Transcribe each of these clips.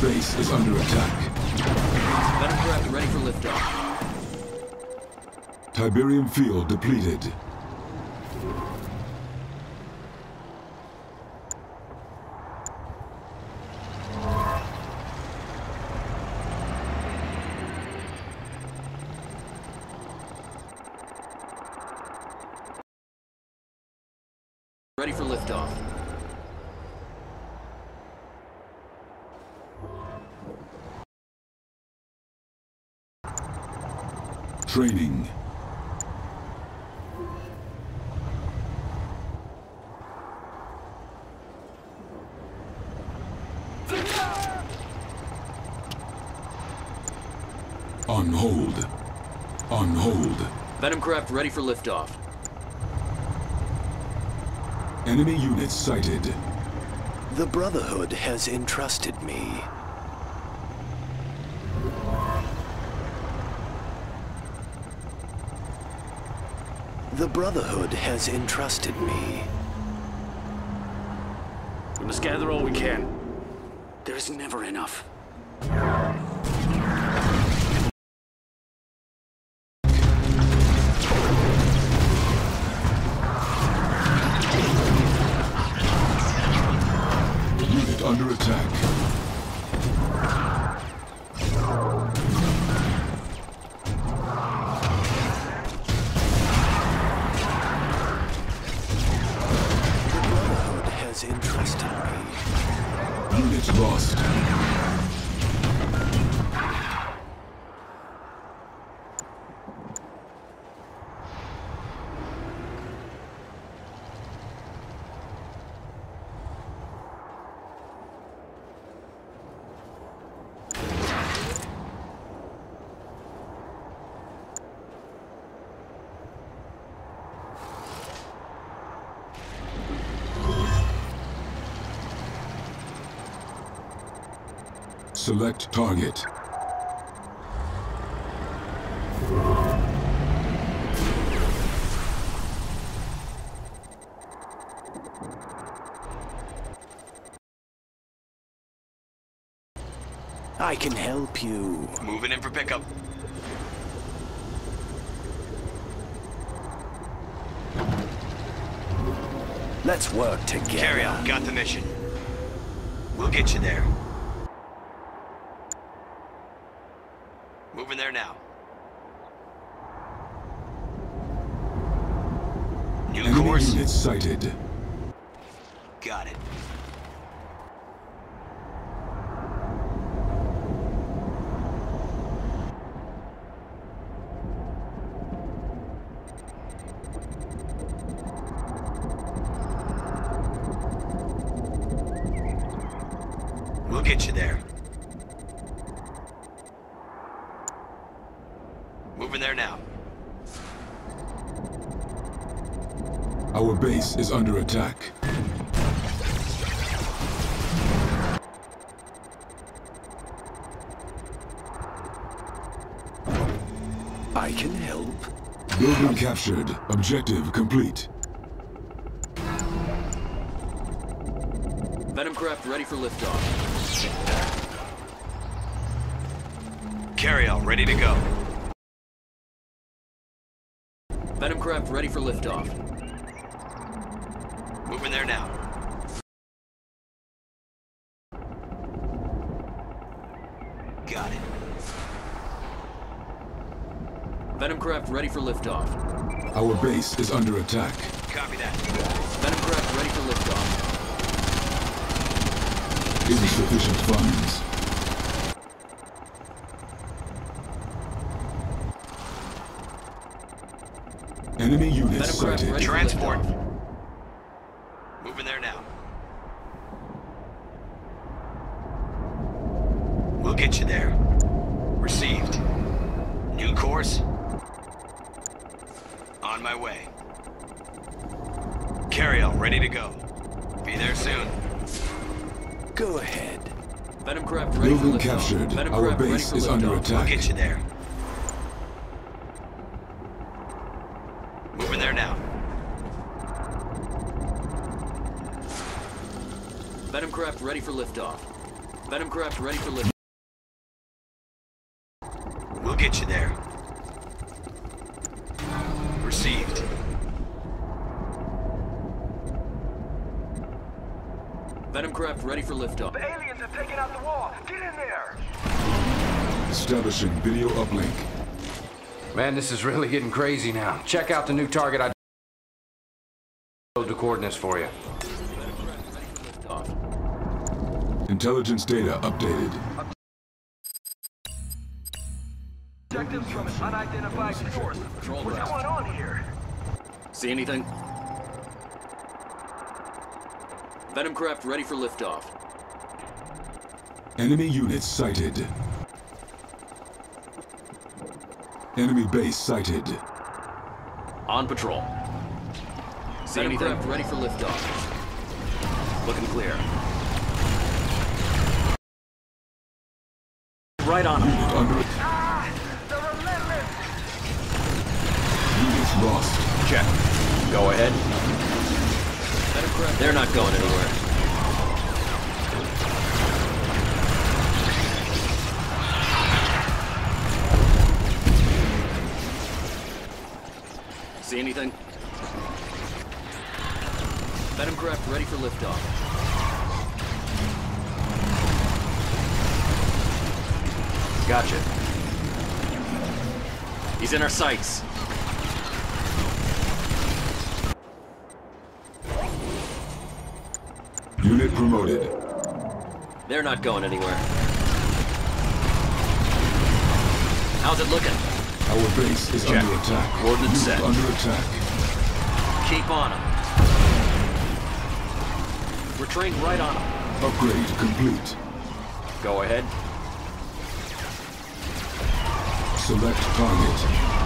base is under attack. Venom ready for liftoff. Tiberium field depleted. Ready for liftoff. Training. On hold. On hold. Venom craft ready for liftoff. Enemy units sighted. The Brotherhood has entrusted me. The Brotherhood has entrusted me. We must gather all we can. There is never enough. Select target. I can help you. Moving in for pickup. Let's work together. Carry on. Got the mission. We'll get you there. Moving there now. New Enemy course. units sighted. Got it. We'll get you there. Moving there now. Our base is under attack. I can help. Building captured. Objective complete. Venom craft ready for liftoff. Carry on, ready to go. Venom craft ready for liftoff. Moving there now. Got it. Venom craft ready for liftoff. Our base is under attack. Copy that. Venom craft ready for liftoff. Insufficient funds. Enemy units Venom sighted. ready for Transport. liftoff. Moving there now. We'll get you there. Received. New course. On my way. Carry on, ready to go. Be there soon. Go ahead. Venom craft ready for Building liftoff. captured. Venom Our craft ready base for is under liftoff. We'll get you there. Moving there now. Venom craft ready for liftoff. Venom craft ready for lift. We'll get you there. Received. Venom craft ready for liftoff. aliens have taken out the wall. Get in there. Establishing video uplink. Man, this is really getting crazy now. Check out the new target I the coordinates for you. Intelligence data updated. Objectives from an unidentified source. What's going on here? See anything? Venom craft ready for liftoff. Enemy units sighted. Enemy base sighted. On patrol. See anything? ready for liftoff. Looking clear. Not going anywhere. How's it looking? Our base is Check. under attack. Coordinates set. under attack. Keep on him. We're trained right on them. Upgrade complete. Go ahead. Select target.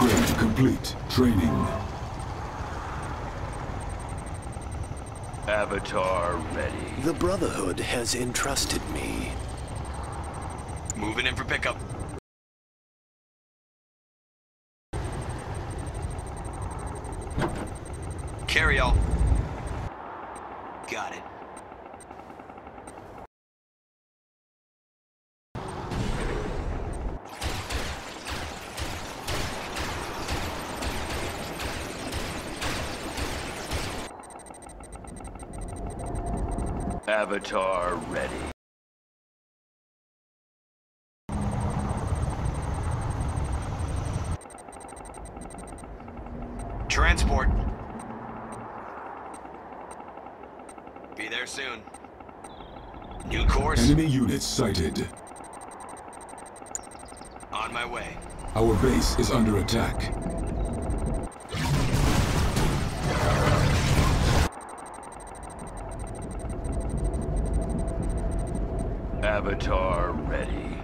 Upgrade complete. Training. Avatar ready. The Brotherhood has entrusted me. Moving in for pickup. Avatar ready. Transport. Be there soon. New course. Enemy units sighted. On my way. Our base is under attack. Avatar ready.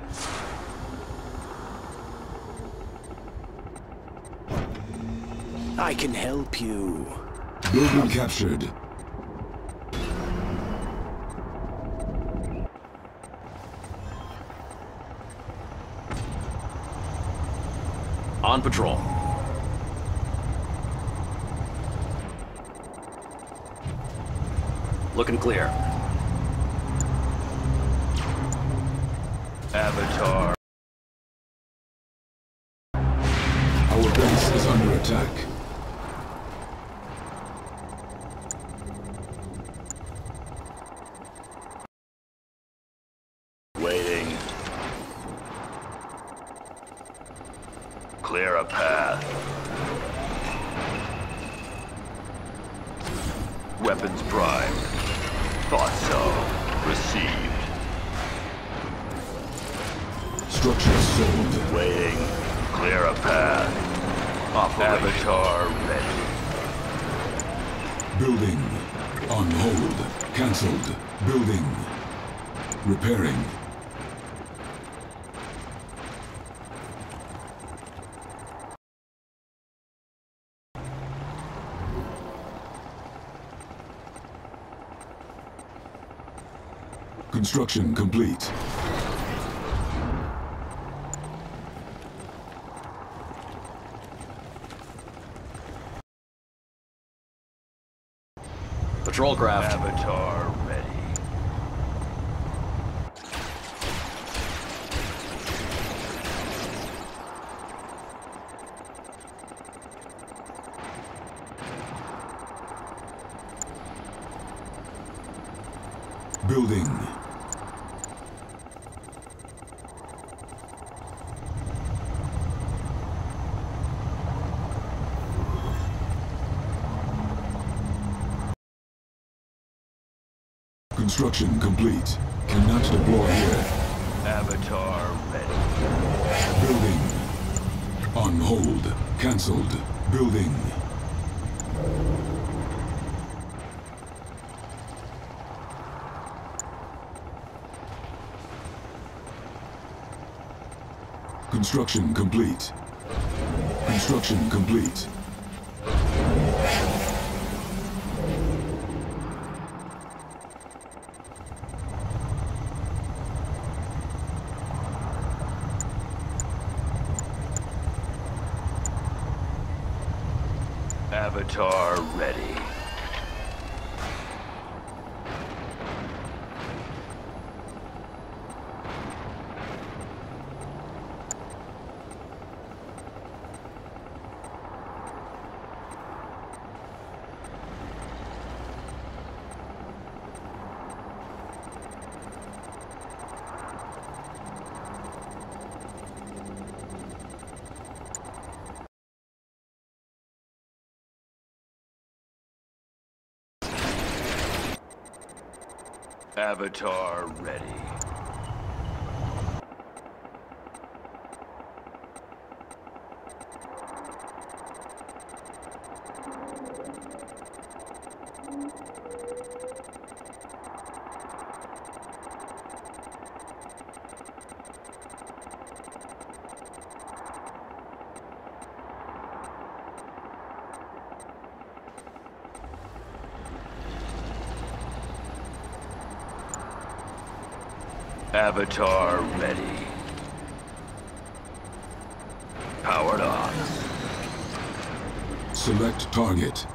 I can help you. Building captured. On patrol. Looking clear. Avatar. Construction complete. Patrol craft. Avatar ready. Building. Construction complete. Cannot deploy here. Avatar ready. Building. On hold. Cancelled. Building. Construction complete. Construction complete. Avatar ready. Avatar ready. Avatar ready. Powered on. Select target.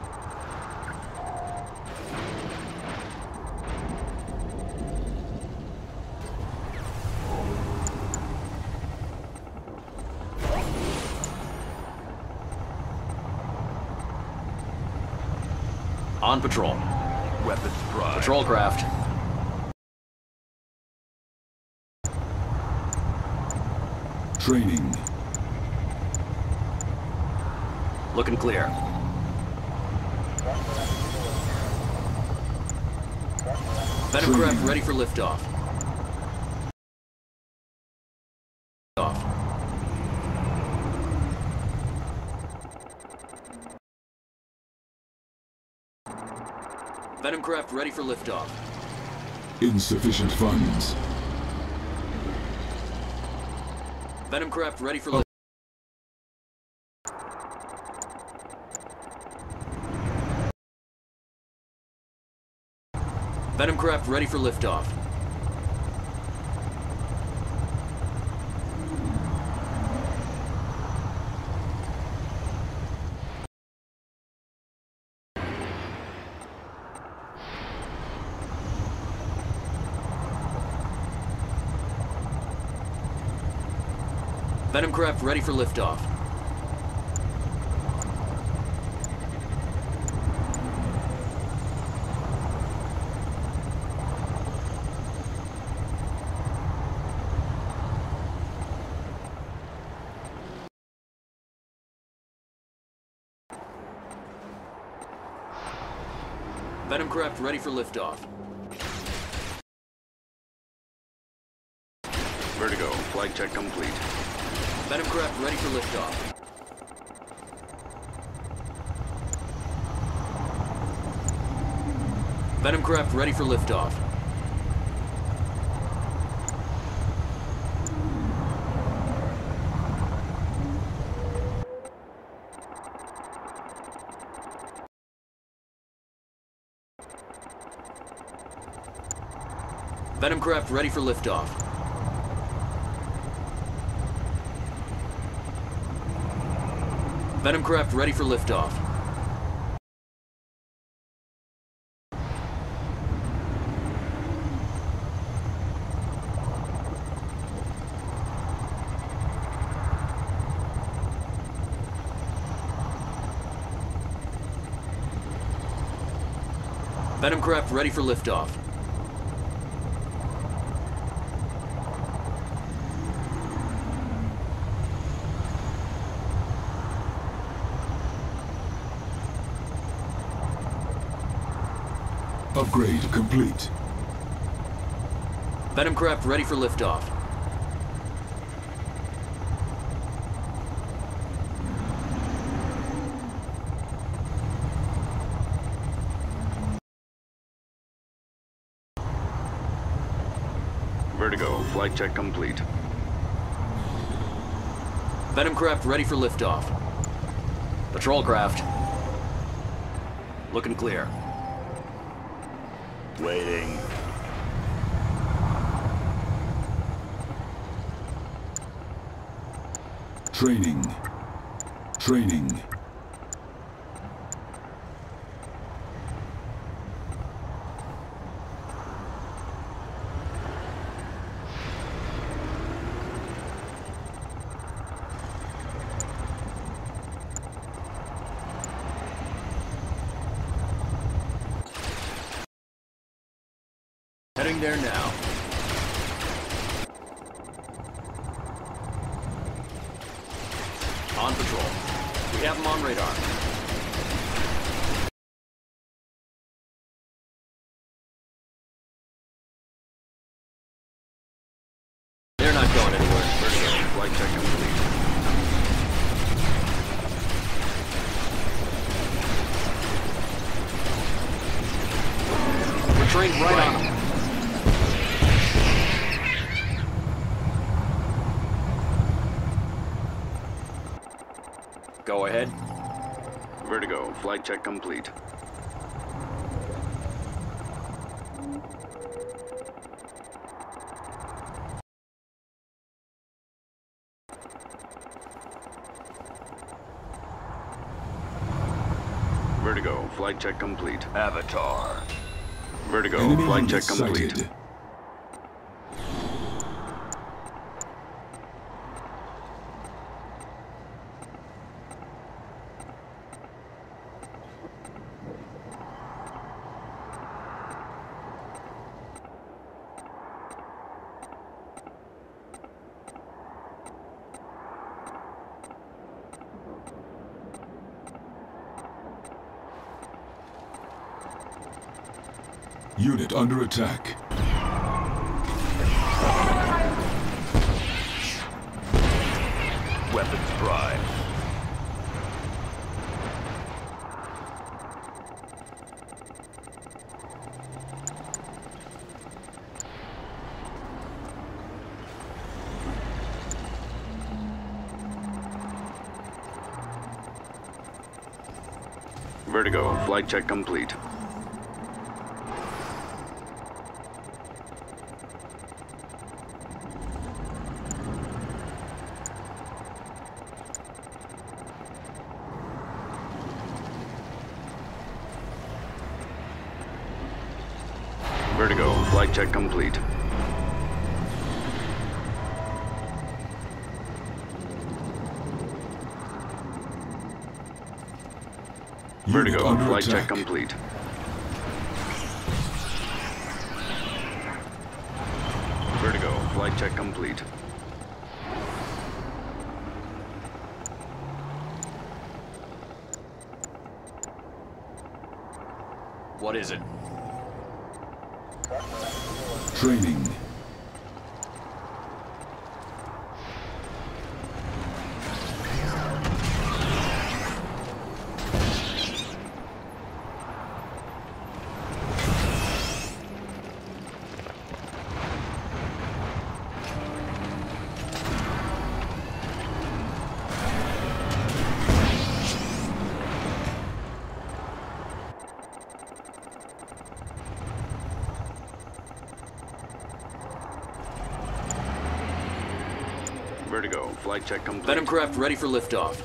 On patrol. Weapons prime. Patrol craft. Training. Looking clear. Venom craft ready for liftoff. Off. Venom craft ready for liftoff. Insufficient funds. Venom craft ready for oh. lift. Venom craft ready for liftoff. Venom craft ready for liftoff. Venom craft ready for liftoff. Vertigo, flight check complete. Venom craft ready for liftoff. Venom craft ready for liftoff. Venom craft ready for liftoff. Venom craft ready for liftoff. Venom craft ready for liftoff. Upgrade complete. Venom craft ready for liftoff. Vertigo, flight check complete. Venom craft ready for liftoff. Patrol craft. Looking clear. Waiting. Training. Training. Heading there now. On patrol. We have them on radar. They're going anywhere. Vertigo, flight check complete. We're trained right on them. Go ahead. Vertigo, flight check complete. Check complete. Avatar. Vertigo, Enemy flight check unit complete. sighted. Unit under attack. Weapons prime. Vertigo, flight check complete. Flight check complete. Vertigo, flight check complete. What is it? Training. Flight check complete. Venom craft ready for liftoff.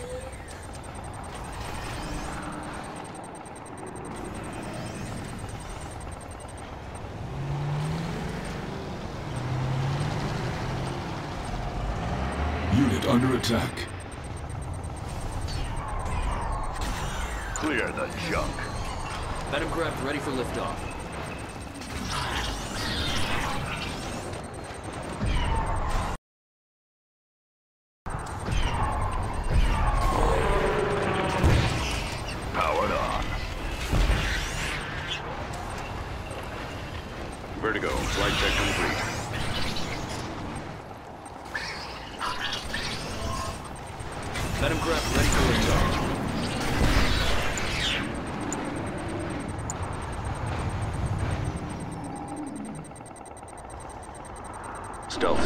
Unit under attack. Clear the junk. Venom craft ready for liftoff.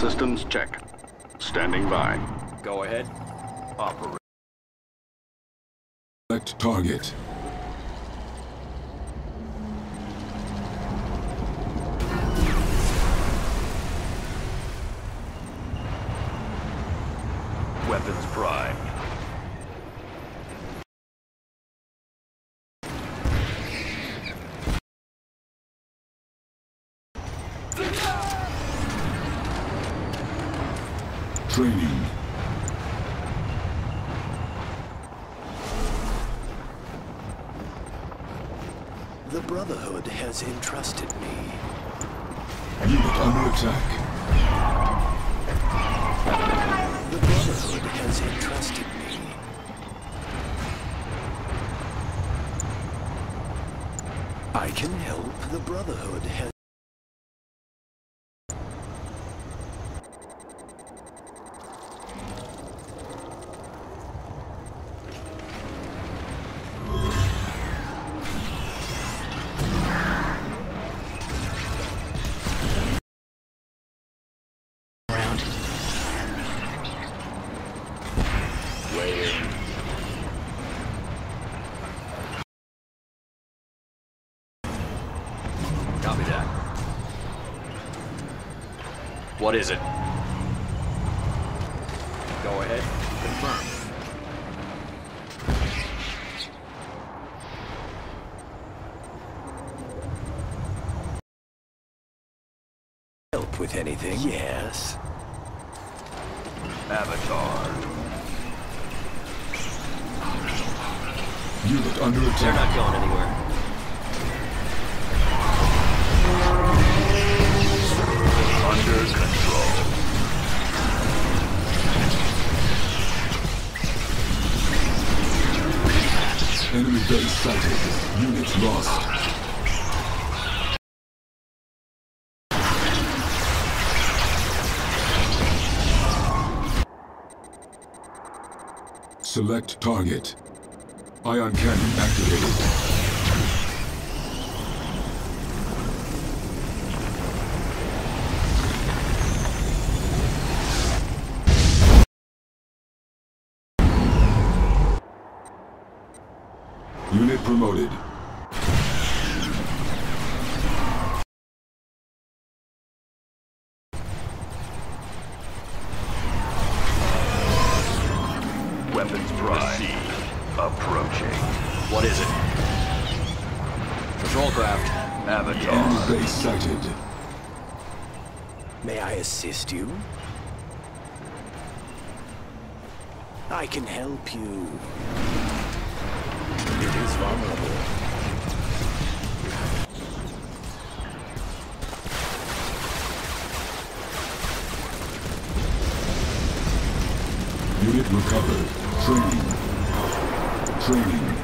Systems check. Standing by. Training. The Brotherhood has entrusted me. Unit under attack. The Brotherhood has entrusted me. I can help. The Brotherhood has... What is it? Go ahead. Confirm. Help with anything? Yes. Avatar. You look under attack. They're not going anywhere. Under Enemy base sighted. Unit lost. Select target. Ion cannon activated. I can help you. It is vulnerable. Unit recovered. Training. Training.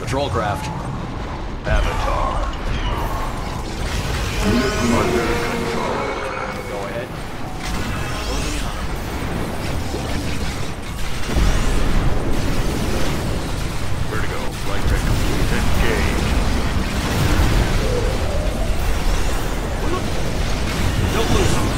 Patrol craft. Avatar. Go ahead. Vertigo. Flight check complete. Engage. Don't lose him.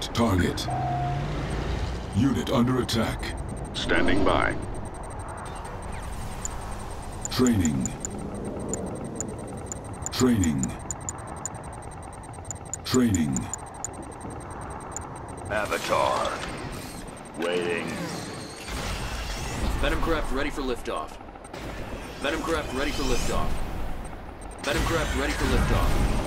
Select target. Unit under attack. Standing by. Training. Training. Training. Avatar. Waiting. Venom craft ready for liftoff. Venom craft ready for liftoff. Venom craft ready for liftoff.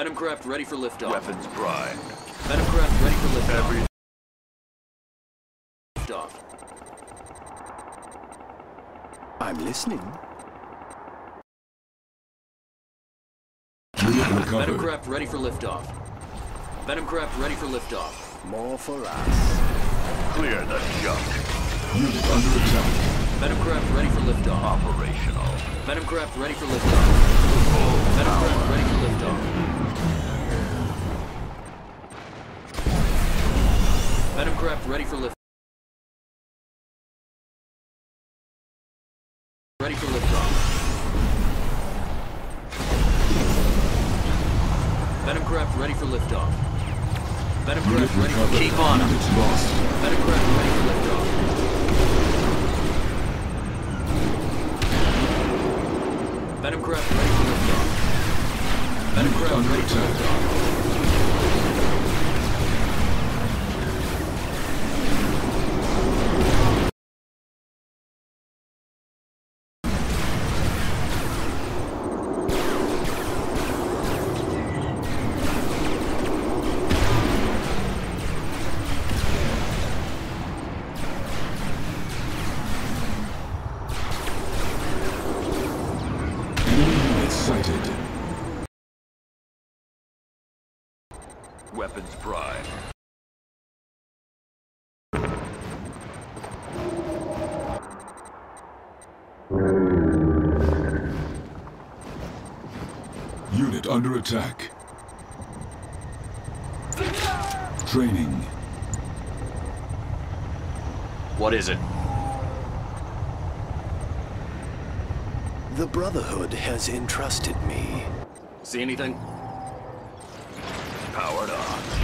Venom craft ready for liftoff. Weapons primed. Venom craft ready for liftoff. Every Liftoff. I'm listening. Unit Venom recovered. craft ready for liftoff. Venom craft ready for liftoff. More for us. clear the junk. Unit under attack. Venom craft ready for liftoff. Operational. Venom craft ready for liftoff. Venom craft ready for liftoff. Venom craft ready for lift. Ready for liftoff. Venom craft ready for liftoff. Venom Unit craft ready for recovered. keep on him. Unit under attack. Training. What is it? The Brotherhood has entrusted me. See anything? Powered on.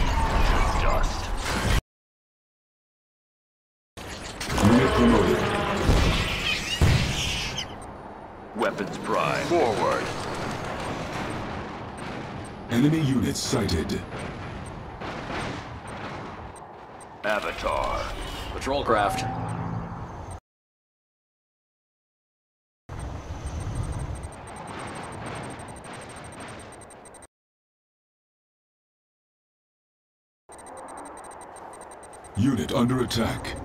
Enemy units sighted. Avatar. Patrol craft. Unit under attack.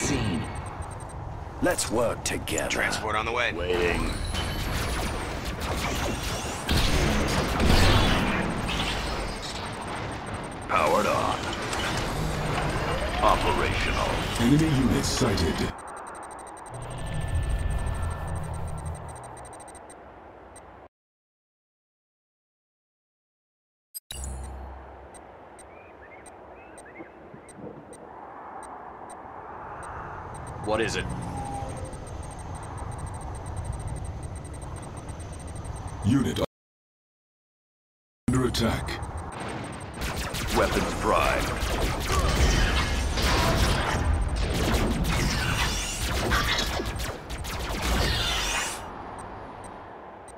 Scene. Let's work together. Transport on the way. Waiting. Powered on. Operational. Enemy units sighted. What is it? Unit under attack. Weapons prime.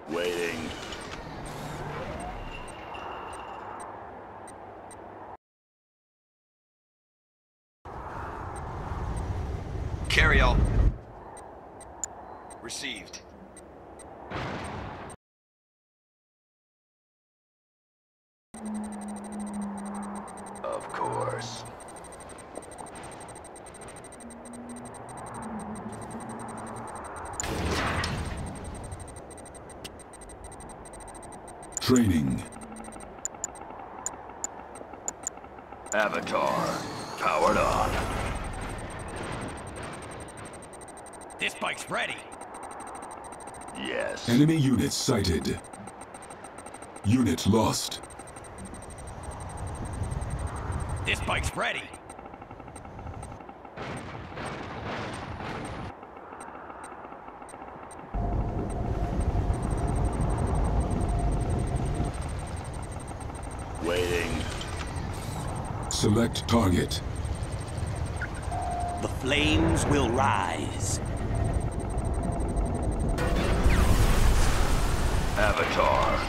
Waiting. Carry all. Received. Of course. Training. Avatar. Powered on. This bike's ready. Yes. Enemy units sighted. Unit lost. This bike's ready. Waiting. Select target. The flames will rise. Avatar.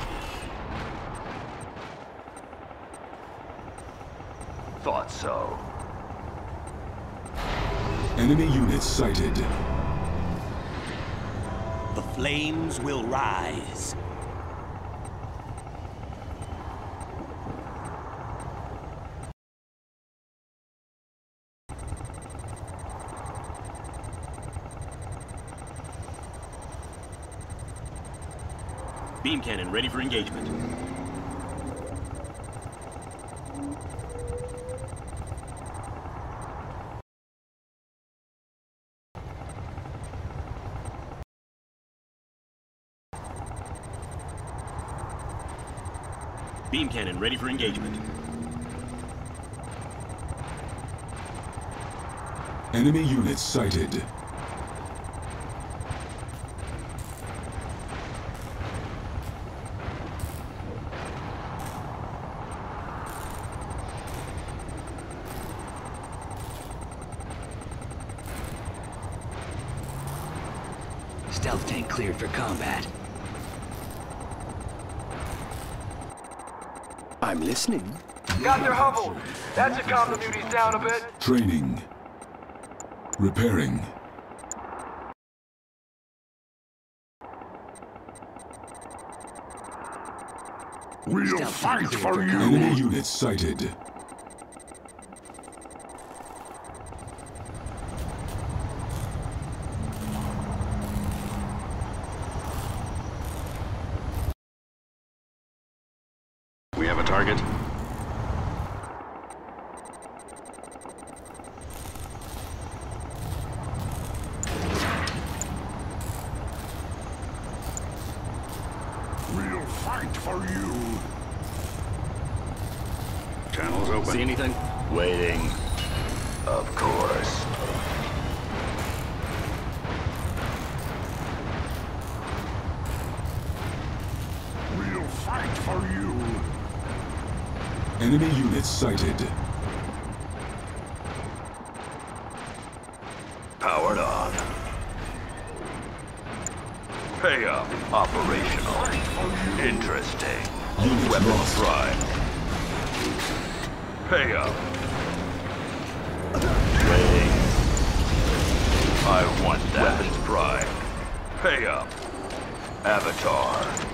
Thought so. Enemy units sighted. The flames will rise. Beam cannon ready for engagement. Beam cannon ready for engagement. Enemy units sighted. Stealth tank cleared for combat. I'm listening. Got their hovel. That should calm the muties down a bit. Training. Repairing. We'll fight for you! Enemy units sighted. a target? We'll fight for you. Channels open. See anything? Waiting. Of course. We'll fight for you. Enemy units sighted. Powered on. Pay up. Operational. Interesting. Weapons lost. prime. Pay up. Waiting. I want that. Weapons prime. Pay up. Avatar.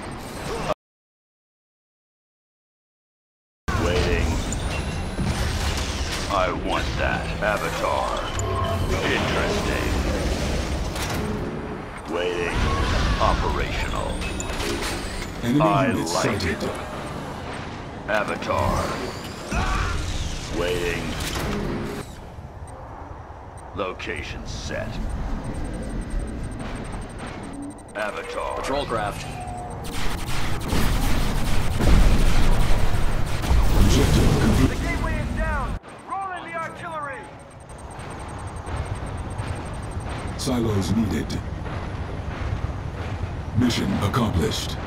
I units like sighted. it. Avatar. Waiting. Location set. Avatar. Patrol craft. Objective complete. The gateway is down. Roll in the artillery. Silos needed. Mission accomplished.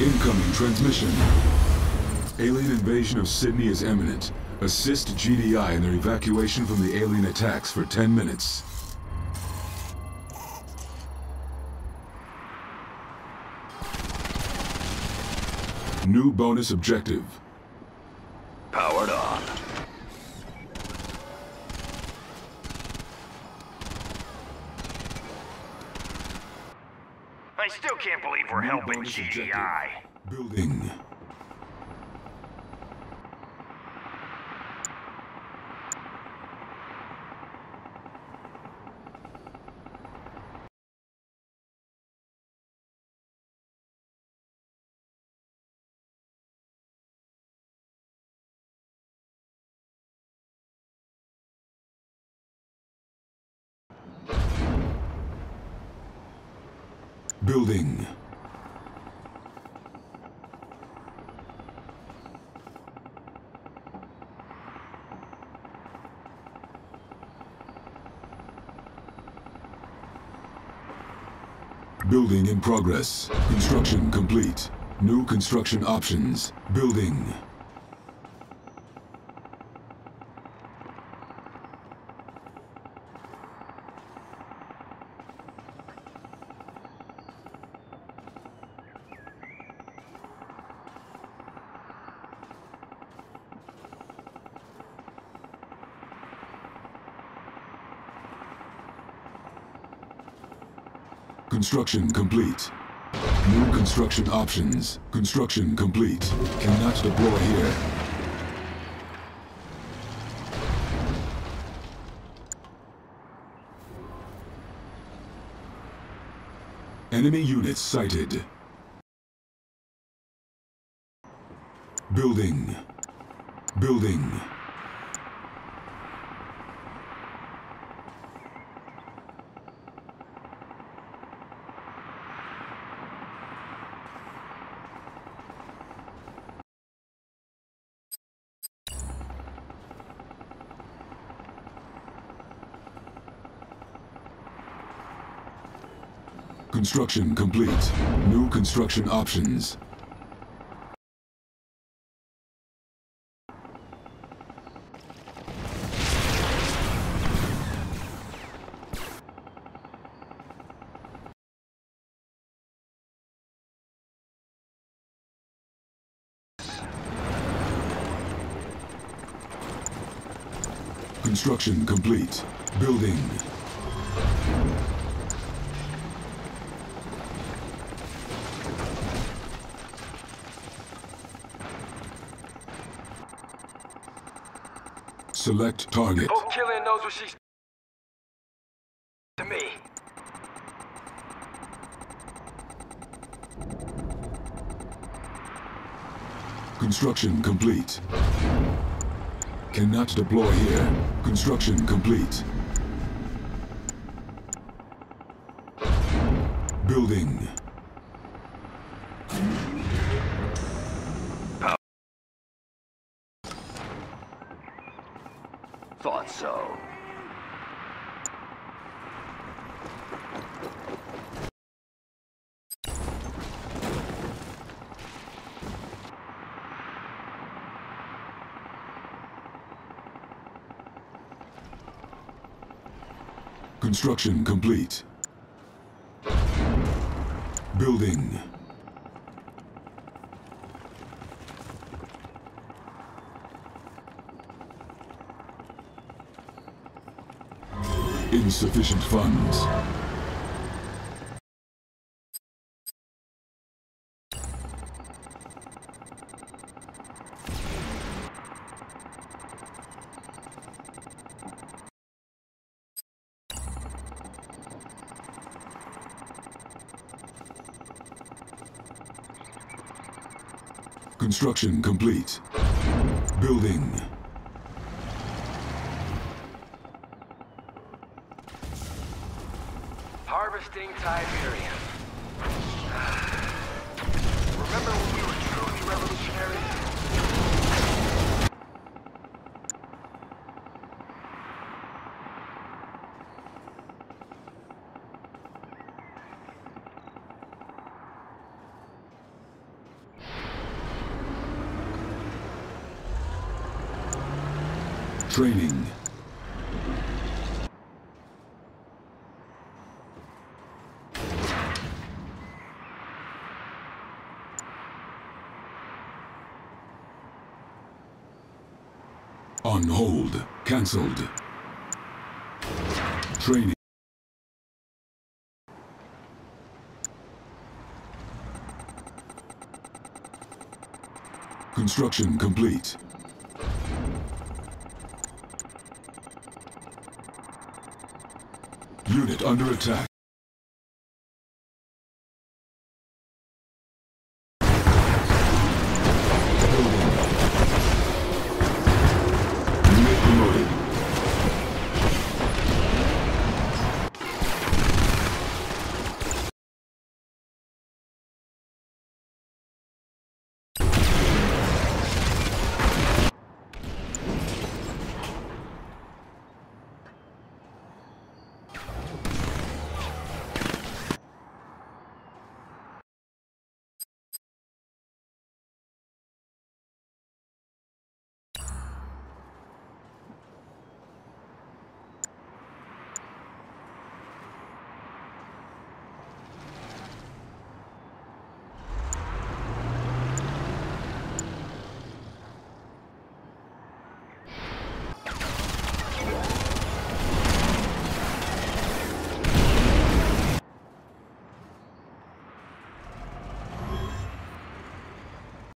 Incoming transmission. Alien invasion of Sydney is imminent. Assist GDI in their evacuation from the alien attacks for 10 minutes. New bonus objective. Powered believe we're New helping bonus objective. GDI. Building. Building in progress. Construction complete. New construction options. Building. Construction complete. New construction options. Construction complete. Cannot deploy here. Enemy units sighted. Construction complete. New construction options. Construction complete. Building. Select target. Hope Kilian knows what she's to me. Construction complete. Cannot deploy here. Construction complete. Building. Construction complete. Building. Insufficient funds. Construction complete. Building. Harvesting time Remember when we were truly revolutionary? Training. On hold. Cancelled. Training. Construction complete. Unit under attack.